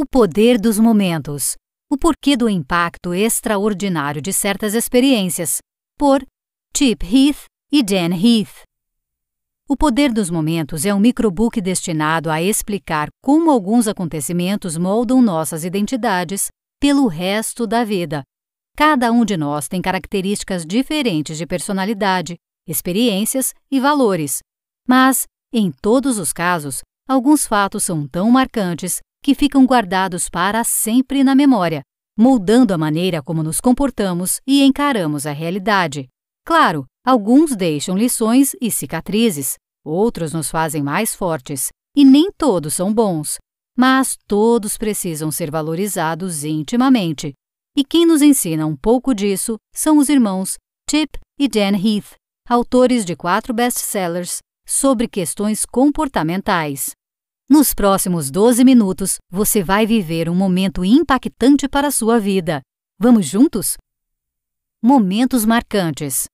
O poder dos momentos. O porquê do impacto extraordinário de certas experiências. Por Chip Heath e Dan Heath. O Poder dos Momentos é um microbook destinado a explicar como alguns acontecimentos moldam nossas identidades pelo resto da vida. Cada um de nós tem características diferentes de personalidade, experiências e valores, mas, em todos os casos, alguns fatos são tão marcantes que ficam guardados para sempre na memória, moldando a maneira como nos comportamos e encaramos a realidade. Claro, alguns deixam lições e cicatrizes, outros nos fazem mais fortes, e nem todos são bons, mas todos precisam ser valorizados intimamente. E quem nos ensina um pouco disso são os irmãos Chip e Dan Heath, autores de quatro best-sellers sobre questões comportamentais. Nos próximos 12 minutos, você vai viver um momento impactante para a sua vida. Vamos juntos? Momentos marcantes.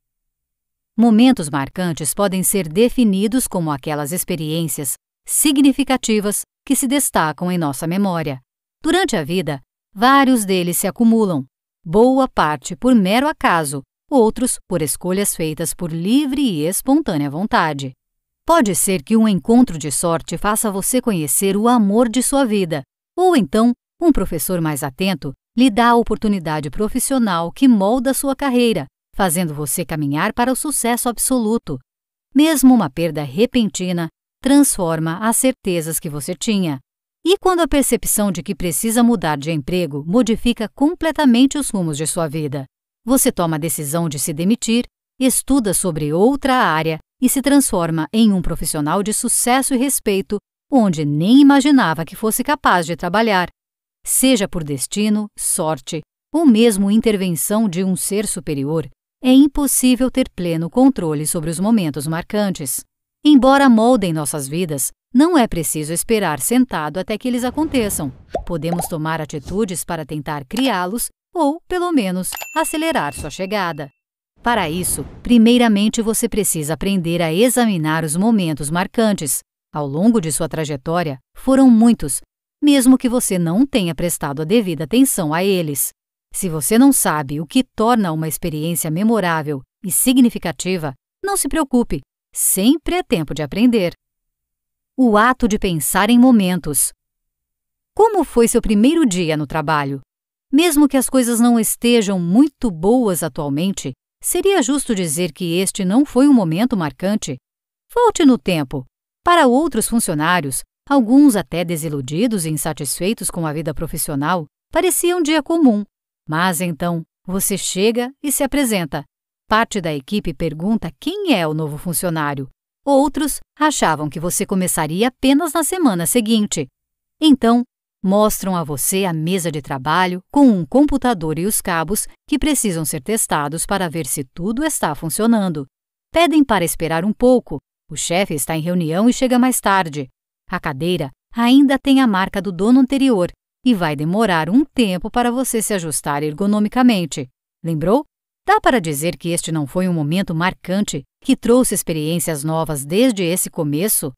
Momentos marcantes podem ser definidos como aquelas experiências significativas que se destacam em nossa memória. Durante a vida, vários deles se acumulam, boa parte por mero acaso, outros por escolhas feitas por livre e espontânea vontade. Pode ser que um encontro de sorte faça você conhecer o amor de sua vida, ou então um professor mais atento lhe dá a oportunidade profissional que molda sua carreira fazendo você caminhar para o sucesso absoluto. Mesmo uma perda repentina transforma as certezas que você tinha. E quando a percepção de que precisa mudar de emprego modifica completamente os rumos de sua vida? Você toma a decisão de se demitir, estuda sobre outra área e se transforma em um profissional de sucesso e respeito onde nem imaginava que fosse capaz de trabalhar. Seja por destino, sorte ou mesmo intervenção de um ser superior, é impossível ter pleno controle sobre os momentos marcantes. Embora moldem nossas vidas, não é preciso esperar sentado até que eles aconteçam. Podemos tomar atitudes para tentar criá-los ou, pelo menos, acelerar sua chegada. Para isso, primeiramente você precisa aprender a examinar os momentos marcantes. Ao longo de sua trajetória, foram muitos, mesmo que você não tenha prestado a devida atenção a eles. Se você não sabe o que torna uma experiência memorável e significativa, não se preocupe, sempre é tempo de aprender. O ato de pensar em momentos. Como foi seu primeiro dia no trabalho? Mesmo que as coisas não estejam muito boas atualmente, seria justo dizer que este não foi um momento marcante? Volte no tempo. Para outros funcionários, alguns até desiludidos e insatisfeitos com a vida profissional, parecia um dia comum, mas então, você chega e se apresenta. Parte da equipe pergunta quem é o novo funcionário. Outros achavam que você começaria apenas na semana seguinte. Então, mostram a você a mesa de trabalho com um computador e os cabos que precisam ser testados para ver se tudo está funcionando. Pedem para esperar um pouco. O chefe está em reunião e chega mais tarde. A cadeira ainda tem a marca do dono anterior e vai demorar um tempo para você se ajustar ergonomicamente. Lembrou? Dá para dizer que este não foi um momento marcante que trouxe experiências novas desde esse começo?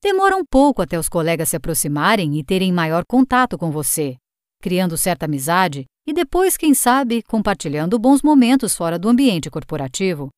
Demora um pouco até os colegas se aproximarem e terem maior contato com você, criando certa amizade e depois, quem sabe, compartilhando bons momentos fora do ambiente corporativo.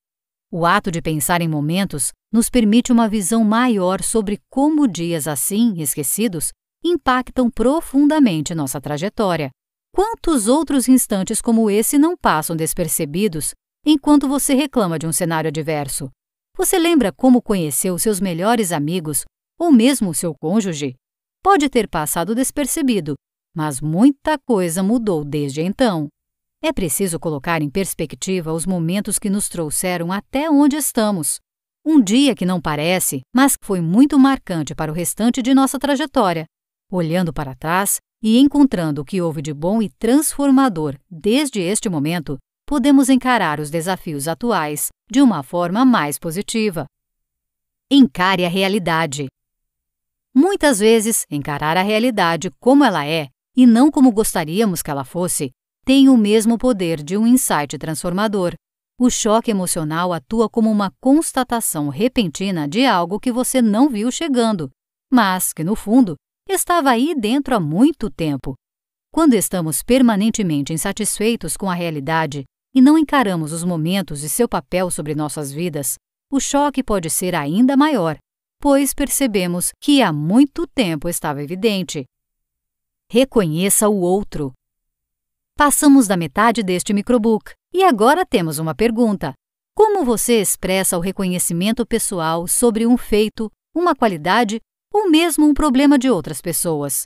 O ato de pensar em momentos nos permite uma visão maior sobre como dias assim, esquecidos, impactam profundamente nossa trajetória. Quantos outros instantes como esse não passam despercebidos enquanto você reclama de um cenário adverso? Você lembra como conheceu seus melhores amigos ou mesmo seu cônjuge? Pode ter passado despercebido, mas muita coisa mudou desde então. É preciso colocar em perspectiva os momentos que nos trouxeram até onde estamos. Um dia que não parece, mas que foi muito marcante para o restante de nossa trajetória. Olhando para trás e encontrando o que houve de bom e transformador desde este momento, podemos encarar os desafios atuais de uma forma mais positiva. Encare a realidade. Muitas vezes, encarar a realidade como ela é e não como gostaríamos que ela fosse, tem o mesmo poder de um insight transformador. O choque emocional atua como uma constatação repentina de algo que você não viu chegando, mas que, no fundo, estava aí dentro há muito tempo. Quando estamos permanentemente insatisfeitos com a realidade e não encaramos os momentos e seu papel sobre nossas vidas, o choque pode ser ainda maior, pois percebemos que há muito tempo estava evidente. Reconheça o outro. Passamos da metade deste microbook e agora temos uma pergunta. Como você expressa o reconhecimento pessoal sobre um feito, uma qualidade ou mesmo um problema de outras pessoas?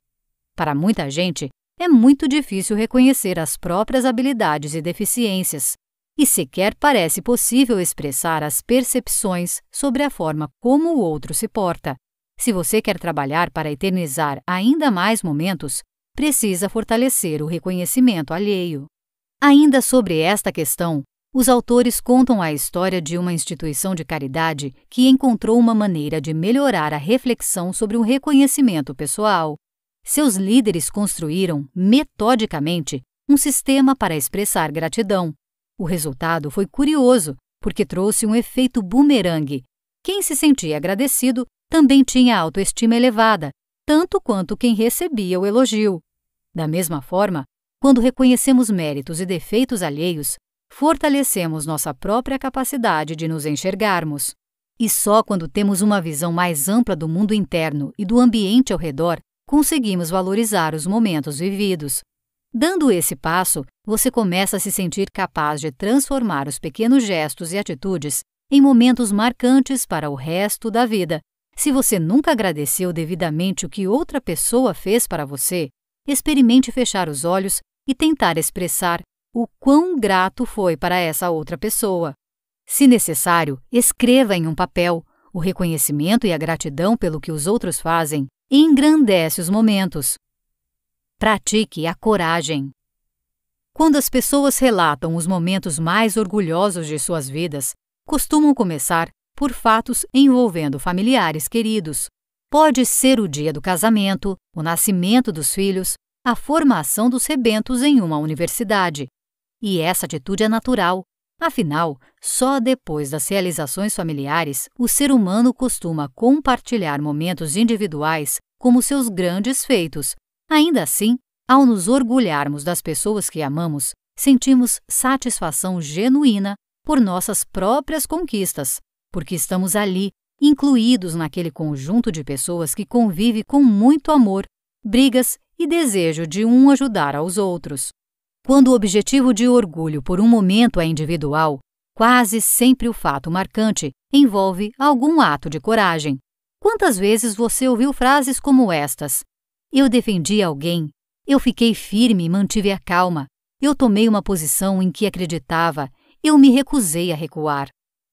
Para muita gente, é muito difícil reconhecer as próprias habilidades e deficiências, e sequer parece possível expressar as percepções sobre a forma como o outro se porta. Se você quer trabalhar para eternizar ainda mais momentos, precisa fortalecer o reconhecimento alheio. Ainda sobre esta questão, os autores contam a história de uma instituição de caridade que encontrou uma maneira de melhorar a reflexão sobre o reconhecimento pessoal. Seus líderes construíram, metodicamente, um sistema para expressar gratidão. O resultado foi curioso, porque trouxe um efeito bumerangue. Quem se sentia agradecido também tinha autoestima elevada, tanto quanto quem recebia o elogio. Da mesma forma, quando reconhecemos méritos e defeitos alheios, fortalecemos nossa própria capacidade de nos enxergarmos. E só quando temos uma visão mais ampla do mundo interno e do ambiente ao redor, conseguimos valorizar os momentos vividos. Dando esse passo, você começa a se sentir capaz de transformar os pequenos gestos e atitudes em momentos marcantes para o resto da vida. Se você nunca agradeceu devidamente o que outra pessoa fez para você, experimente fechar os olhos e tentar expressar o quão grato foi para essa outra pessoa. Se necessário, escreva em um papel. O reconhecimento e a gratidão pelo que os outros fazem engrandece os momentos. Pratique a coragem. Quando as pessoas relatam os momentos mais orgulhosos de suas vidas, costumam começar por fatos envolvendo familiares queridos. Pode ser o dia do casamento, o nascimento dos filhos, a formação dos rebentos em uma universidade. E essa atitude é natural. Afinal, só depois das realizações familiares o ser humano costuma compartilhar momentos individuais como seus grandes feitos. Ainda assim, ao nos orgulharmos das pessoas que amamos, sentimos satisfação genuína por nossas próprias conquistas, porque estamos ali incluídos naquele conjunto de pessoas que convive com muito amor, brigas e desejo de um ajudar aos outros. Quando o objetivo de orgulho por um momento é individual, quase sempre o fato marcante envolve algum ato de coragem. Quantas vezes você ouviu frases como estas: Eu defendi alguém, eu fiquei firme e mantive a calma, eu tomei uma posição em que acreditava, eu me recusei a recuar.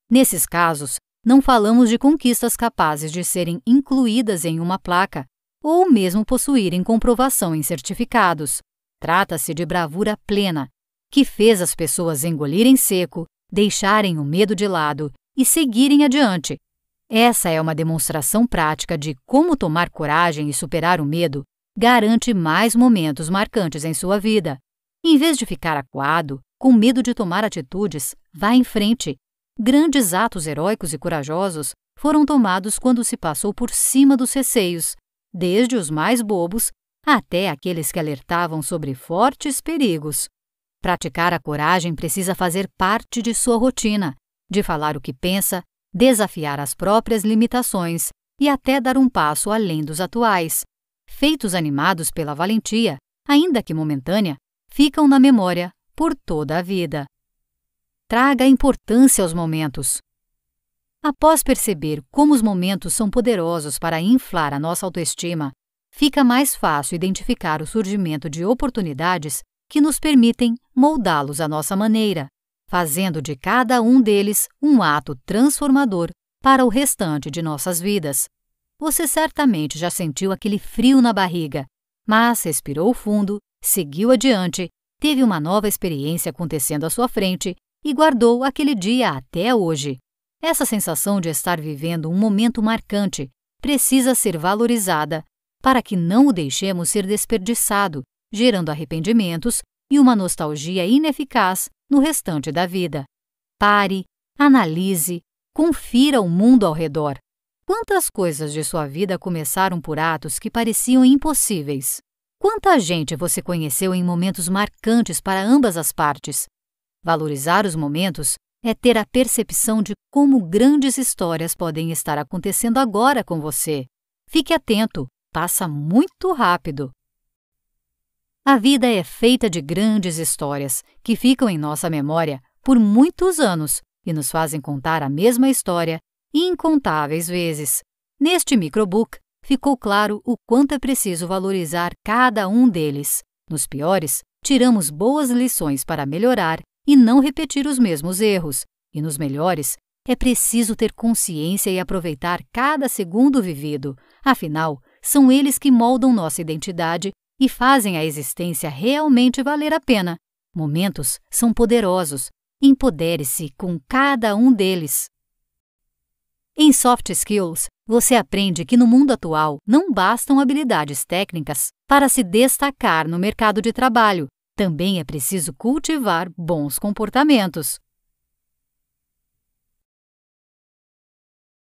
Nesses casos, não falamos de conquistas capazes de serem incluídas em uma placa ou mesmo possuírem comprovação em certificados. Trata-se de bravura plena, que fez as pessoas engolirem seco, deixarem o medo de lado e seguirem adiante. Essa é uma demonstração prática de como tomar coragem e superar o medo garante mais momentos marcantes em sua vida. Em vez de ficar acuado, com medo de tomar atitudes, vá em frente Grandes atos heróicos e corajosos foram tomados quando se passou por cima dos receios, desde os mais bobos até aqueles que alertavam sobre fortes perigos. Praticar a coragem precisa fazer parte de sua rotina, de falar o que pensa, desafiar as próprias limitações e até dar um passo além dos atuais. Feitos animados pela valentia, ainda que momentânea, ficam na memória por toda a vida traga importância aos momentos. Após perceber como os momentos são poderosos para inflar a nossa autoestima, fica mais fácil identificar o surgimento de oportunidades que nos permitem moldá-los à nossa maneira, fazendo de cada um deles um ato transformador para o restante de nossas vidas. Você certamente já sentiu aquele frio na barriga, mas respirou fundo, seguiu adiante, teve uma nova experiência acontecendo à sua frente e guardou aquele dia até hoje. Essa sensação de estar vivendo um momento marcante precisa ser valorizada para que não o deixemos ser desperdiçado, gerando arrependimentos e uma nostalgia ineficaz no restante da vida. Pare, analise, confira o mundo ao redor. Quantas coisas de sua vida começaram por atos que pareciam impossíveis? Quanta gente você conheceu em momentos marcantes para ambas as partes? Valorizar os momentos é ter a percepção de como grandes histórias podem estar acontecendo agora com você. Fique atento, passa muito rápido. A vida é feita de grandes histórias que ficam em nossa memória por muitos anos e nos fazem contar a mesma história incontáveis vezes. Neste microbook, ficou claro o quanto é preciso valorizar cada um deles. Nos piores, tiramos boas lições para melhorar e não repetir os mesmos erros. E nos melhores, é preciso ter consciência e aproveitar cada segundo vivido. Afinal, são eles que moldam nossa identidade e fazem a existência realmente valer a pena. Momentos são poderosos. Empodere-se com cada um deles. Em soft skills, você aprende que no mundo atual não bastam habilidades técnicas para se destacar no mercado de trabalho. Também é preciso cultivar bons comportamentos.